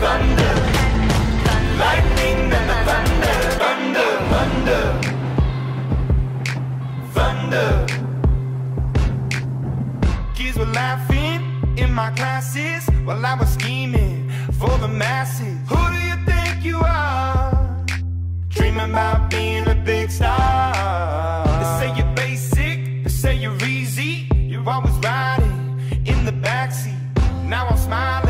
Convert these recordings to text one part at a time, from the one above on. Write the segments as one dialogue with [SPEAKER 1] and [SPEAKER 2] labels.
[SPEAKER 1] thunder.
[SPEAKER 2] Lightning and the thunder. Thunder, thunder. Thunder. Kids were laughing in my classes while I was scheming for the masses. Who do you think you are? Dreaming about being a big star. They say you're basic, they say you're easy. You're always riding in the backseat. Now I'm smiling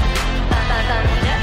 [SPEAKER 2] Bye. Bye.